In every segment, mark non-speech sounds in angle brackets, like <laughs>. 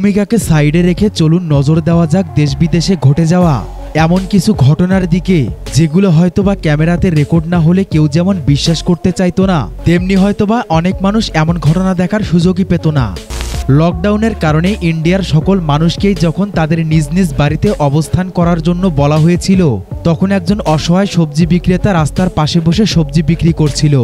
ভূমিকাকে সাইডে রেখে চলুন নজর দেওয়া যাক দেশ বিদেশে ঘটে যাওয়া। এমন কিছু ঘটনার দিকে, যেগুলো হয়তোবা ক্যামেরাতে রেকর্ড না হলে কেউ যেমন বিশ্বাস করতে চাইতো না, তেমনি হয়তোবা অনেক মানুষ এমন ঘটনা দেখার সুযোগই পেত না। লকডাউনের কারণে ইন্ডিয়ার সকল মানুষকেই যখন তাদের নিজ নিজ বাড়িতে অবস্থান করার জন্য বলা হয়েছিল, তখন একজন অসহায় সবজি বিক্রেতা রাস্তার পাশে বসে সবজি বিক্রি করছিল।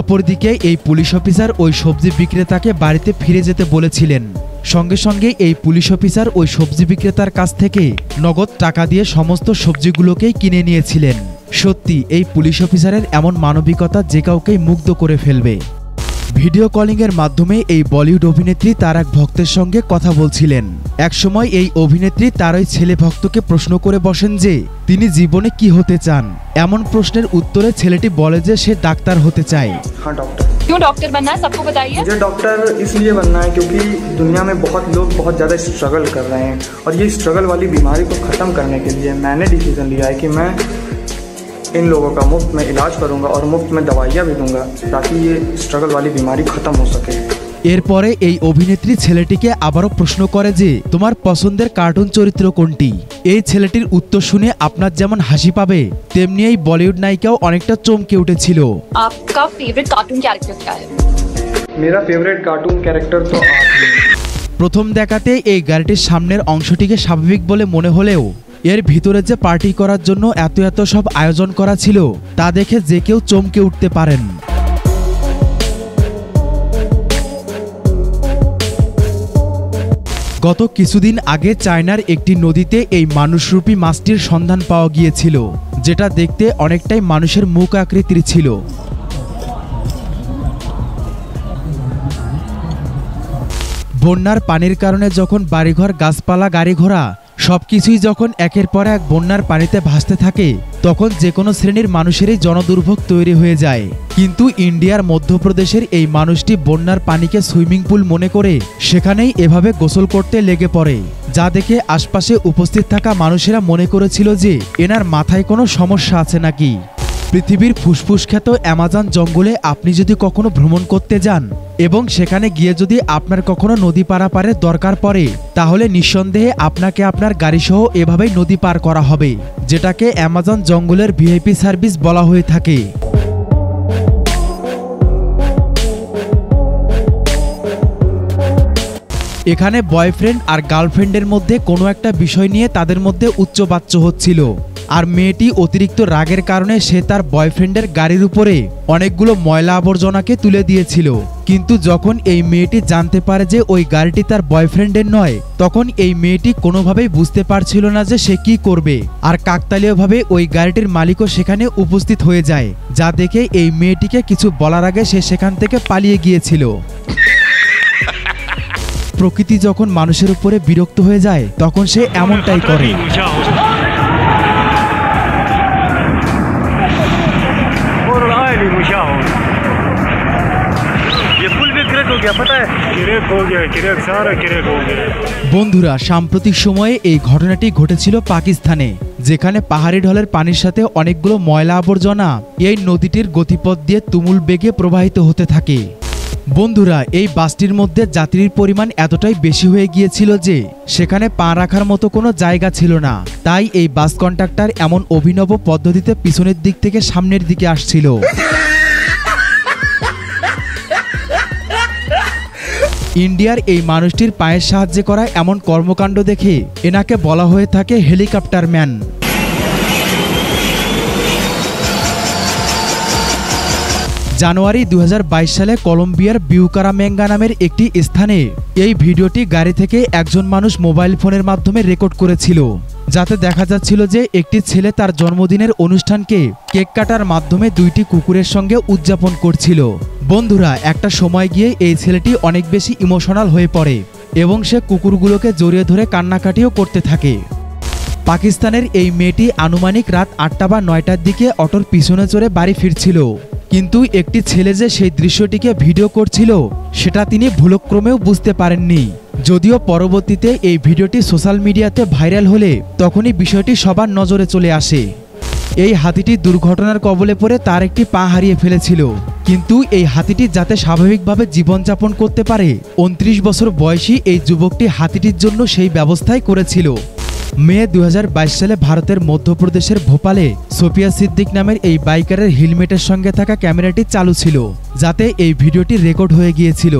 অপরদিকে এই পুলিশ অফিসার ওই সবজি বিক্রেতাকে বাড়িতে ফিরে যেতে বলেছিলেন। সঙ্গে সঙ্গে এই পুলিশ অফিসার ওই সবজি বিক্রেতার কাছ থেকে নগদ টাকা দিয়ে সমস্ত সবজিগুলোকেই কিনে নিয়েছিলেন। সত্যি, এই পুলিশ অফিসারের এমন মানবিকতা যে কাউকেই মুগ্ধ করে ফেলবে। ভিডিও কলিংয়ের মাধ্যমে এই বলিউড অভিনেত্রী তার এক ভক্তের সঙ্গে কথা বলছিলেন। একসময় এই অভিনেত্রী তার ওই ছেলে ভক্তকে প্রশ্ন করে বসেন যে, তিনি জীবনে কি হতে চান? এমন প্রশ্নের উত্তরে ছেলেটি বলে যে, সে ডাক্তার হতে চায়। হ্যাঁ, क्यों डॉक्टर बनना है? सबको बताइए। मुझे डॉक्टर इसलिए बनना है क्योंकि दुनिया में बहुत लोग बहुत ज़्यादा स्ट्रगल कर रहे हैं और ये स्ट्रगल वाली बीमारी को ख़त्म करने के लिए मैंने डिसीज़न लिया है कि मैं इन लोगों का मुफ़्त में इलाज करूँगा और मुफ़्त में दवाइयाँ भी दूँगा ताकि ये स्ट्रगल वाली बीमारी ख़त्म हो सके। এরপরে এই অভিনেত্রী ছেলেটিকে আবারও প্রশ্ন করে যে তোমার পছন্দের কার্টুন চরিত্র কোনটি এই ছেলেটির উত্তর শুনে আপনার যেমন হাসি পাবে তেমনি এই বলিউড নায়িকাও অনেকটা চমকে উঠেছিল आपका फेवरेट कार्टून कैरेक्टर क्या है मेरा फेवरेट कार्टून कैरेक्टर तो आप ही हैं। প্রথম দেখাতে এই গাড়িটির সামনের অংশটিকে স্বাভাবিক বলে মনে হলেও এর ভিতরে যে পার্টি করার জন্য এত এত সব আয়োজন করা ছিল তা দেখে যে কেউ চমকে উঠতে পারেন গত কিছুদিন আগে চায়নার একটি নদীতে এই মানুষরূপী মাছটির সন্ধান পাওয়া গিয়েছিল, যেটা দেখতে অনেকটাই মানুষের মুখ আকৃতির ছিল। বন্যার পানির কারণে যখন বাড়িঘর, গাছপালা গাড়ি ঘোড়া সবকিছুই যখন একের পর এক বন্যার পানিতে ভাসতে থাকে, তখন যে কোনো শ্রেণির মানুষেরই জনদুর্ভোগ তৈরি হয়ে যায়। কিন্তু ইন্ডিয়ার মধ্যপ্রদেশের এই মানুষটি বন্যার পানিকে সুইমিং পুল মনে করে সেখানেই এভাবে গোসল করতে লেগে পড়ে। যা দেখে আশপাশে উপস্থিত থাকা মানুষেরা মনে করেছিল যে, এনার মাথায় কোনো সমস্যা আছে নাকি? পৃথিবীর ফুসফুস খ্যাত অ্যামাজন জঙ্গলে আপনি যদি কখনো ভ্রমণ করতে যান এবং সেখানে গিয়ে যদি আপনার কখনো নদী পারাপারের দরকার পড়ে, তাহলে নিঃসন্দেহে আপনাকে আপনার গাড়িসহ এভাবেই নদী পার করা হবে, যেটাকে অ্যামাজন জঙ্গলের ভিআইপি সার্ভিস বলা হয়ে থাকে। এখানে বয়ফ্রেন্ড আর গার্লফ্রেন্ডের মধ্যে কোনো একটা বিষয় নিয়ে তাদের মধ্যে উচ্চবাচ্য হচ্ছিল। আর মেয়েটি অতিরিক্ত রাগের কারণে সে তার বয়ফ্রেন্ডের গাড়ির উপরে অনেকগুলো ময়লা আবর্জনাকে তুলে দিয়েছিল। কিন্তু যখন এই মেয়েটি জানতে পারে যে ওই গাড়িটি তার বয়ফ্রেন্ডের নয়, তখন এই মেয়েটি কোনোভাবেই বুঝতে পারছিল না যে সে কি করবে আর কাকতালীয়ভাবে ওই গাড়িটির মালিকও সেখানে উপস্থিত হয়ে যায়, যা দেখে এই মেয়েটিকে কিছু বলার আগে সে সেখান থেকে পালিয়ে গিয়েছিল। প্রকৃতি যখন মানুষের উপরে বিরক্ত হয়ে যায়, তখন সে এমনটাই করে। गया বন্ধুরা সাম্প্রতিক সময়ে এই ঘটনাটি ঘটেছিল পাকিস্তানে যেখানে পাহাড়ি ঢলের পানির সাথে অনেকগুলো ময়লা আবর্জনা এই নদীটির গতিপথ দিয়ে তুমুল বেগে প্রবাহিত হতে থাকে। বন্ধুরা এই বাসটির মধ্যে যাত্রীর পরিমাণ এতটাই বেশি হয়ে গিয়েছিল যে সেখানে পা রাখার মতো কোনো জায়গা ছিল না। তাই এই বাস কন্ট্রাক্টর এমন অভিনব পদ্ধতিতে পিছনের দিক থেকে সামনের দিকে আসছিল। ইন্ডিয়ার এই মানুষটির পায়ের সাহায্যে করা এমন কর্মকাণ্ড দেখে এনাকে বলা হয়ে থাকে হেলিকপ্টার ম্যান। জানুয়ারি দু হাজার বাইশ সালে কলম্বিয়ার বিউকারামেঙ্গা নামের একটি স্থানে এই ভিডিওটি গাড়ি থেকে একজন মানুষ মোবাইল ফোনের মাধ্যমে রেকর্ড করেছিল, যাতে দেখা যাচ্ছিল যে একটি ছেলে তার জন্মদিনের অনুষ্ঠানকে কেক কাটার মাধ্যমে দুইটি কুকুরের সঙ্গে উদযাপন করছিল। বন্ধুরা, একটা সময় গিয়ে এই ছেলেটি অনেক বেশি ইমোশনাল হয়ে পড়ে এবং সে কুকুরগুলোকে জড়িয়ে ধরে কান্নাকাটিও করতে থাকে। পাকিস্তানের এই মেয়েটি আনুমানিক রাত আটটা বা নয়টার দিকে অটোর পিছনে চড়ে বাড়ি ফিরছিল। কিন্তু একটি ছেলে যে সেই দৃশ্যটিকে ভিডিও করছিল, সেটা তিনি ভুলক্রমেও বুঝতে পারেননি। যদিও পরবর্তীতে এই ভিডিওটি সোশ্যাল মিডিয়াতে ভাইরাল হলে তখনই বিষয়টি সবার নজরে চলে আসে। এই হাতিটি দুর্ঘটনার কবলে পড়ে তার একটি পা হারিয়ে ফেলেছিল। কিন্তু এই হাতিটি যাতে স্বাভাবিকভাবে জীবনযাপন করতে পারে, উনত্রিশ বছর বয়সী এই যুবকটি হাতিটির জন্য সেই ব্যবস্থাই করেছিল। মে দু হাজার বাইশ সালে ভারতের মধ্যপ্রদেশের ভোপালে সোফিয়া সিদ্দিক নামের এই বাইকারের হেলমেটের সঙ্গে থাকা ক্যামেরাটি চালু ছিল, যাতে এই ভিডিওটি রেকর্ড হয়ে গিয়েছিল।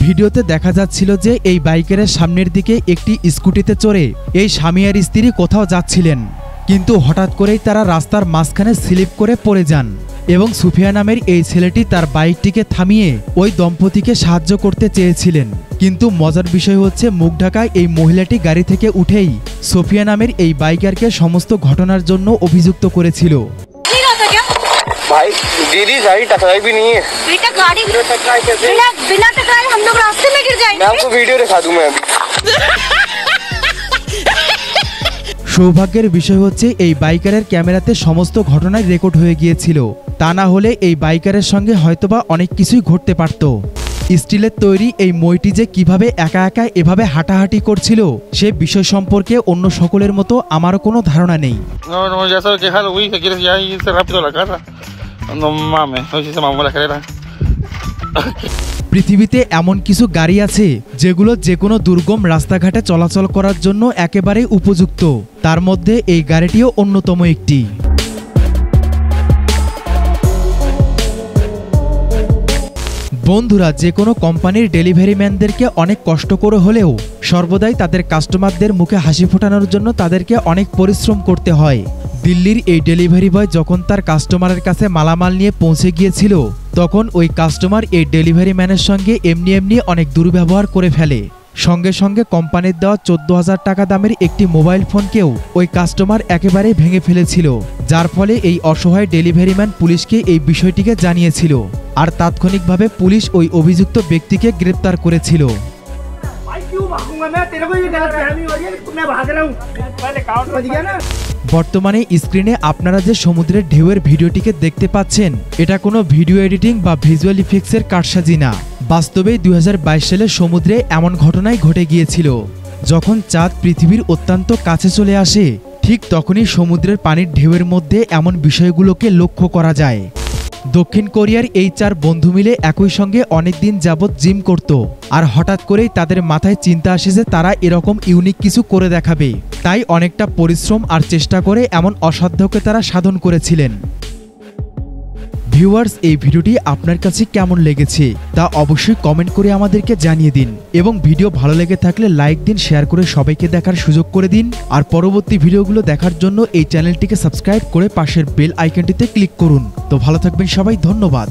ভিডিওতে দেখা যাচ্ছিল যে এই বাইকারের সামনের দিকে একটি স্কুটিতে চড়ে এই স্বামী আর স্ত্রী কোথাও যাচ্ছিলেন। কিন্তু হঠাৎ করেই তারা রাস্তার মাঝখানে স্লিপ করে পড়ে যান এবং সুফিয়া নামের এই ছেলেটি তার বাইকটিকে থামিয়ে ওই দম্পতিকে সাহায্য করতে চেয়েছিলেন কিন্তু মজার বিষয় হচ্ছে মুখ ঢাকায় এই মহিলাটি গাড়ি থেকে উঠেই সোফিয়া নামের এই বাইকারকে সমস্ত ঘটনার জন্য অভিযুক্ত করেছিল <laughs> नहीं रहा था क्या भाई दीदी गाड़ी टकराई भी नहीं है बेटा गाड़ी टकराई कैसे बिना बिना टकराए हम लोग रास्ते में गिर मैं जाएंगे आपको वीडियो दिखा दूं मैं अभी সৌভাগ্যের বিষয় হচ্ছে এই বাইকারের ক্যামেরাতে সমস্ত ঘটনাই রেকর্ড হয়ে গিয়েছিল তা না হলে এই বাইকারের সঙ্গে হয়তোবা অনেক কিছুই ঘটতে পারত স্টিলের তৈরি এই মইটি যে কীভাবে একা একা এভাবে হাঁটাহাঁটি করছিল সে বিষয় সম্পর্কে অন্য সকলের মতো আমারও কোনো ধারণা নেই. পৃথিবীতে এমন কিছু গাড়ি আছে যেগুলো যে কোনো দুর্গম রাস্তাঘাটে চলাচল করার জন্য একেবারেই উপযুক্ত। তার মধ্যে এই গাড়িটিও অন্যতম একটি। বন্ধুরা, যে কোনো কোম্পানির ডেলিভারি ম্যানদেরকে অনেক কষ্ট করে হলেও সর্বদাই তাদের কাস্টমারদের মুখে হাসি ফোটানোর জন্য তাদেরকে অনেক পরিশ্রম করতে হয়। দিল্লির এই ডেলিভারি বয় যখন তার কাস্টমারের কাছে মালামাল নিয়ে পৌঁছে গিয়েছিল, তখন ওই কাস্টমার এই ডেলিভারি ম্যানের সঙ্গে এমনি এমনি অনেক দুর্ব্যবহার করে ফেলে। সঙ্গে সঙ্গে কোম্পানির দেওয়া চোদ্দ হাজার টাকা দামের একটি মোবাইল ফোনকেও ওই কাস্টমার একেবারেই ভেঙে ফেলেছিল, যার ফলে এই অসহায় ডেলিভারি ম্যান পুলিশকে এই বিষয়টিকে জানিয়েছিল আর তাৎক্ষণিকভাবে পুলিশ ওই অভিযুক্ত ব্যক্তিকে গ্রেপ্তার করেছিল। বর্তমানে স্ক্রিনে আপনারা যে সমুদ্রের ঢেউয়ের ভিডিওটিকে দেখতে পাচ্ছেন, এটা কোনো ভিডিও এডিটিং বা ভিজুয়াল ইফেক্টসের কারসাজি না। বাস্তবেই দুই সালে সমুদ্রে এমন ঘটনাই ঘটে গিয়েছিল। যখন চাঁদ পৃথিবীর অত্যন্ত কাছে চলে আসে, ঠিক তখনই সমুদ্রের পানির ঢেউয়ের মধ্যে এমন বিষয়গুলোকে লক্ষ্য করা যায়। দক্ষিণ কোরিয়ার এই চার বন্ধু মিলে একই সঙ্গে অনেক দিন যাবৎ জিম করত, আর হঠাৎ করেই তাদের মাথায় চিন্তা আসে যে তারা এরকম ইউনিক কিছু করে দেখাবে। তাই অনেকটা পরিশ্রম আর চেষ্টা করে এমন অসাধ্যকে তারা সাধন করেছিলেন। ভিউয়ার্স, এই ভিডিওটি আপনার কাছে কেমন লেগেছে তা অবশ্যই কমেন্ট করে আমাদেরকে জানিয়ে দিন এবং ভিডিও ভালো লেগে থাকলে লাইক দিন, শেয়ার করে সবাইকে দেখার সুযোগ করে দিন। আর পরবর্তী ভিডিওগুলো দেখার জন্য এই চ্যানেলটিকে সাবস্ক্রাইব করে পাশের বেল আইকনটিতে ক্লিক করুন। তো ভালো থাকবেন সবাই, ধন্যবাদ।